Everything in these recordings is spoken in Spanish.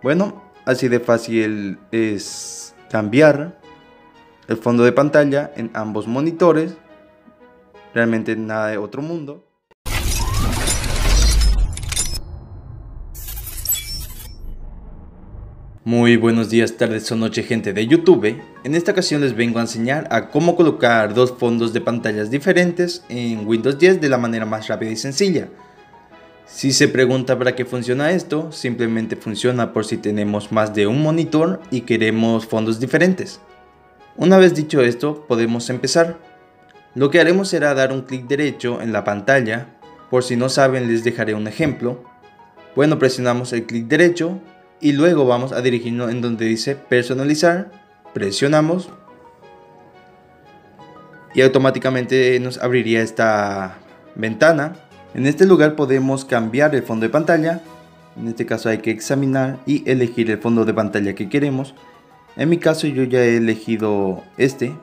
Bueno, así de fácil es cambiar el fondo de pantalla en ambos monitores. Realmente nada de otro mundo. Muy buenos días, tardes o noche gente de YouTube. En esta ocasión les vengo a enseñar a cómo colocar dos fondos de pantallas diferentes en Windows 10 de la manera más rápida y sencilla. Si se pregunta para qué funciona esto, simplemente funciona por si tenemos más de un monitor y queremos fondos diferentes. Una vez dicho esto, podemos empezar. Lo que haremos será dar un clic derecho en la pantalla. Por si no saben les dejaré un ejemplo. Bueno, presionamos el clic derecho y luego vamos a dirigirnos en donde dice personalizar, presionamos y automáticamente nos abriría esta ventana. En este lugar podemos cambiar el fondo de pantalla, en este caso hay que examinar y elegir el fondo de pantalla que queremos. En mi caso yo ya he elegido este,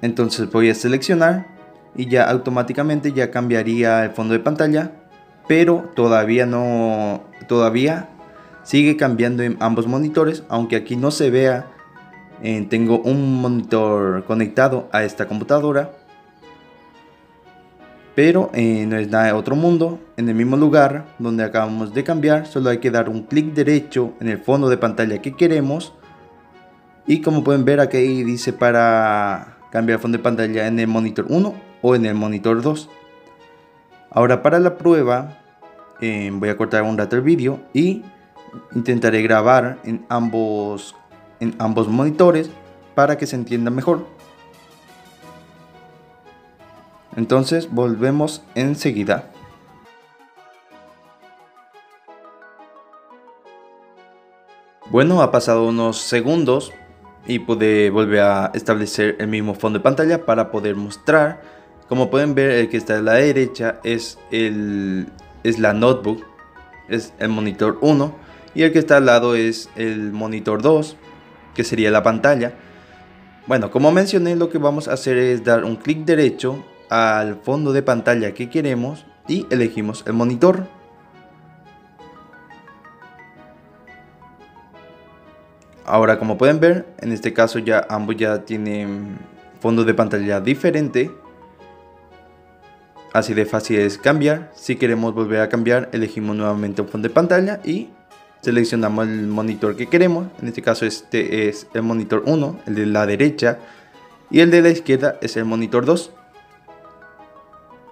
entonces voy a seleccionar y ya automáticamente ya cambiaría el fondo de pantalla pero todavía no, todavía sigue cambiando en ambos monitores, aunque aquí no se vea, eh, tengo un monitor conectado a esta computadora, pero eh, no es nada de otro mundo, en el mismo lugar donde acabamos de cambiar, solo hay que dar un clic derecho en el fondo de pantalla que queremos, y como pueden ver aquí dice para cambiar fondo de pantalla en el monitor 1 o en el monitor 2. Ahora para la prueba eh, voy a cortar un rato el vídeo y intentaré grabar en ambos, en ambos monitores para que se entienda mejor. Entonces volvemos enseguida. Bueno, ha pasado unos segundos y pude volver a establecer el mismo fondo de pantalla para poder mostrar como pueden ver, el que está a la derecha es, el, es la notebook, es el monitor 1. Y el que está al lado es el monitor 2, que sería la pantalla. Bueno, como mencioné, lo que vamos a hacer es dar un clic derecho al fondo de pantalla que queremos y elegimos el monitor. Ahora, como pueden ver, en este caso ya ambos ya tienen fondo de pantalla diferente Así de fácil es cambiar. Si queremos volver a cambiar, elegimos nuevamente un fondo de pantalla y seleccionamos el monitor que queremos. En este caso este es el monitor 1, el de la derecha. Y el de la izquierda es el monitor 2.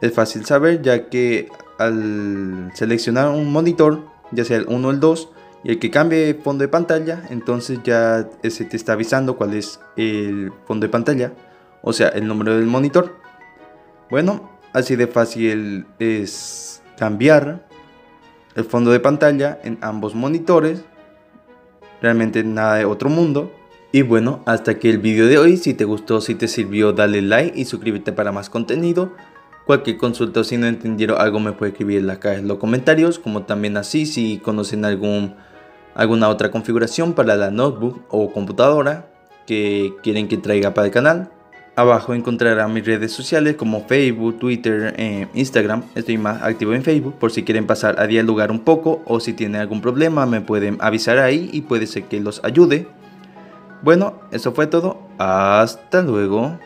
Es fácil saber ya que al seleccionar un monitor, ya sea el 1 o el 2, y el que cambie fondo de pantalla, entonces ya se te está avisando cuál es el fondo de pantalla, o sea, el número del monitor. Bueno, Así de fácil es cambiar el fondo de pantalla en ambos monitores. Realmente nada de otro mundo. Y bueno, hasta aquí el vídeo de hoy. Si te gustó, si te sirvió, dale like y suscríbete para más contenido. Cualquier consulta o si no entendieron algo me puede escribir en la de los comentarios. Como también así si conocen algún, alguna otra configuración para la notebook o computadora que quieren que traiga para el canal. Abajo encontrarán mis redes sociales como Facebook, Twitter, eh, Instagram. Estoy más activo en Facebook por si quieren pasar a dialogar un poco o si tienen algún problema me pueden avisar ahí y puede ser que los ayude. Bueno, eso fue todo. Hasta luego.